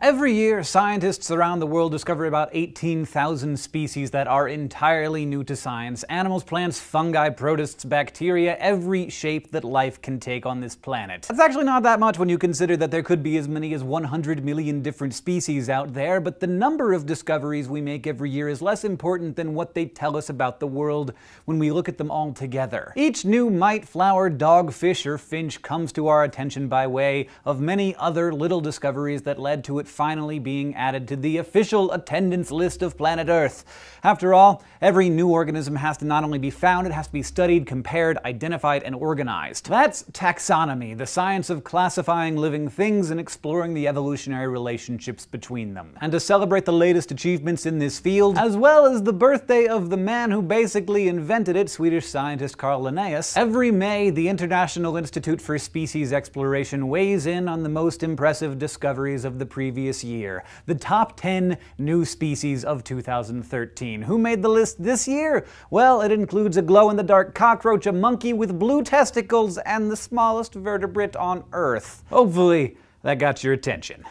Every year, scientists around the world discover about 18,000 species that are entirely new to science. Animals, plants, fungi, protists, bacteria, every shape that life can take on this planet. That's actually not that much when you consider that there could be as many as 100 million different species out there, but the number of discoveries we make every year is less important than what they tell us about the world when we look at them all together. Each new mite, flower, dog, fish, or finch comes to our attention by way of many other little discoveries that led to it finally being added to the official attendance list of planet Earth. After all, every new organism has to not only be found, it has to be studied, compared, identified, and organized. That's taxonomy, the science of classifying living things and exploring the evolutionary relationships between them. And to celebrate the latest achievements in this field, as well as the birthday of the man who basically invented it, Swedish scientist Carl Linnaeus, every May the International Institute for Species Exploration weighs in on the most impressive discoveries of the previous previous year. The top 10 new species of 2013. Who made the list this year? Well, it includes a glow-in-the-dark cockroach, a monkey with blue testicles, and the smallest vertebrate on Earth. Hopefully, that got your attention.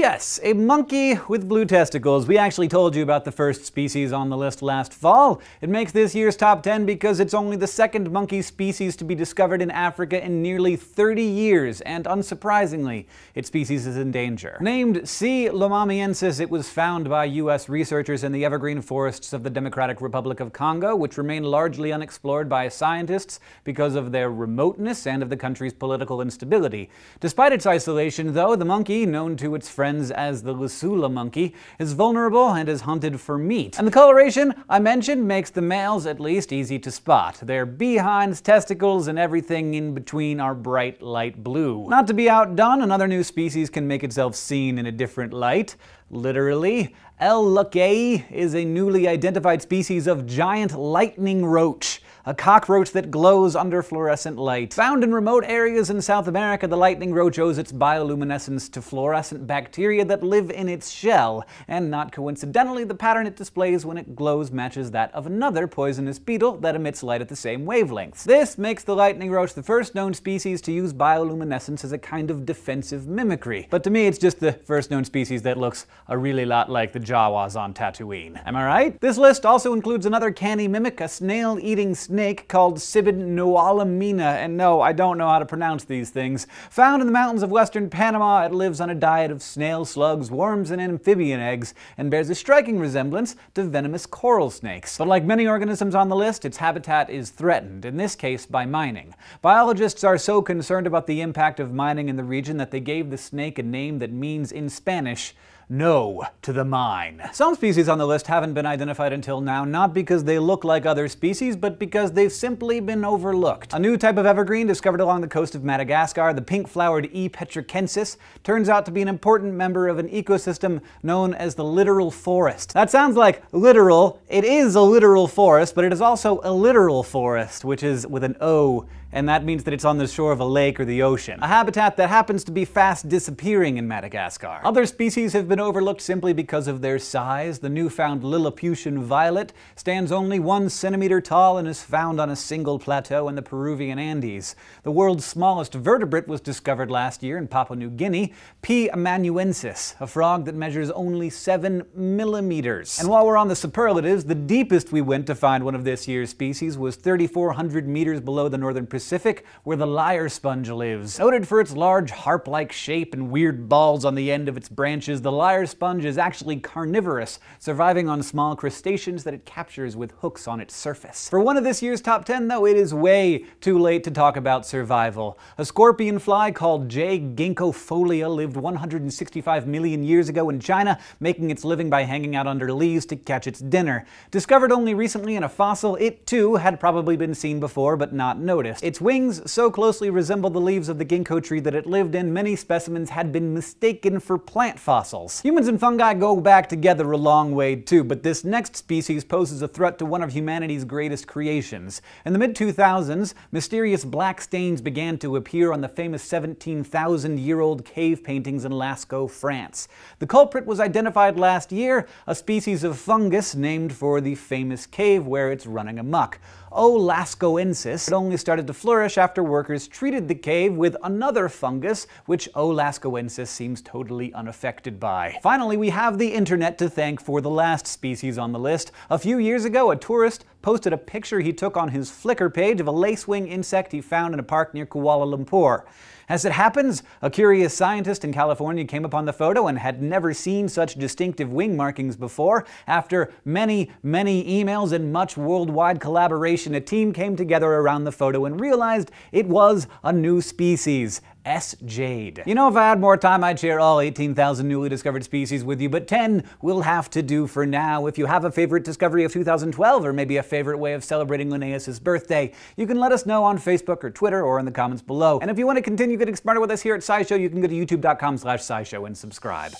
Yes, a monkey with blue testicles. We actually told you about the first species on the list last fall. It makes this year's top 10 because it's only the second monkey species to be discovered in Africa in nearly 30 years, and unsurprisingly, its species is in danger. Named C. lomamiensis, it was found by U.S. researchers in the evergreen forests of the Democratic Republic of Congo, which remain largely unexplored by scientists because of their remoteness and of the country's political instability. Despite its isolation, though, the monkey, known to its friends as the Lesula monkey, is vulnerable and is hunted for meat. And the coloration I mentioned makes the males at least easy to spot. Their behinds, testicles, and everything in between are bright light blue. Not to be outdone, another new species can make itself seen in a different light. Literally, L. luckei is a newly identified species of giant lightning roach a cockroach that glows under fluorescent light. Found in remote areas in South America, the lightning roach owes its bioluminescence to fluorescent bacteria that live in its shell, and not coincidentally, the pattern it displays when it glows matches that of another poisonous beetle that emits light at the same wavelengths. This makes the lightning roach the first known species to use bioluminescence as a kind of defensive mimicry. But to me, it's just the first known species that looks a really lot like the Jawas on Tatooine. Am I right? This list also includes another canny mimic, a snail-eating snake called Sibid and no, I don't know how to pronounce these things. Found in the mountains of western Panama, it lives on a diet of snail, slugs, worms, and amphibian eggs, and bears a striking resemblance to venomous coral snakes. But like many organisms on the list, its habitat is threatened, in this case by mining. Biologists are so concerned about the impact of mining in the region that they gave the snake a name that means in Spanish, no to the mine. Some species on the list haven't been identified until now, not because they look like other species, but because they've simply been overlooked. A new type of evergreen discovered along the coast of Madagascar, the pink-flowered E. petrikensis, turns out to be an important member of an ecosystem known as the littoral forest. That sounds like literal. It is a literal forest, but it is also a littoral forest, which is with an O and that means that it's on the shore of a lake or the ocean, a habitat that happens to be fast disappearing in Madagascar. Other species have been overlooked simply because of their size. The newfound Lilliputian violet stands only one centimeter tall and is found on a single plateau in the Peruvian Andes. The world's smallest vertebrate was discovered last year in Papua New Guinea, P. amauensis, a frog that measures only 7 millimeters. And while we're on the superlatives, the deepest we went to find one of this year's species was 3,400 meters below the northern Pacific where the lyre sponge lives. Noted for its large harp-like shape and weird balls on the end of its branches, the lyre sponge is actually carnivorous, surviving on small crustaceans that it captures with hooks on its surface. For one of this year's top 10, though, it is way too late to talk about survival. A scorpion fly called J. ginkgofolia lived 165 million years ago in China, making its living by hanging out under leaves to catch its dinner. Discovered only recently in a fossil, it too had probably been seen before but not noticed. Its wings so closely resemble the leaves of the ginkgo tree that it lived in, many specimens had been mistaken for plant fossils. Humans and fungi go back together a long way too, but this next species poses a threat to one of humanity's greatest creations. In the mid-2000s, mysterious black stains began to appear on the famous 17,000-year-old cave paintings in Lascaux, France. The culprit was identified last year, a species of fungus named for the famous cave where it's running amok. O. lascauxensis it only started to flourish after workers treated the cave with another fungus, which O. lascauxensis seems totally unaffected by. Finally, we have the internet to thank for the last species on the list. A few years ago, a tourist posted a picture he took on his Flickr page of a lacewing insect he found in a park near Kuala Lumpur. As it happens, a curious scientist in California came upon the photo and had never seen such distinctive wing markings before. After many, many emails and much worldwide collaboration, a team came together around the photo and realized it was a new species. S. Jade. You know, if I had more time, I'd share all 18,000 newly discovered species with you, but 10 will have to do for now. If you have a favorite discovery of 2012, or maybe a favorite way of celebrating Linnaeus' birthday, you can let us know on Facebook or Twitter or in the comments below. And if you want to continue getting smarter with us here at SciShow, you can go to youtube.com slash scishow and subscribe.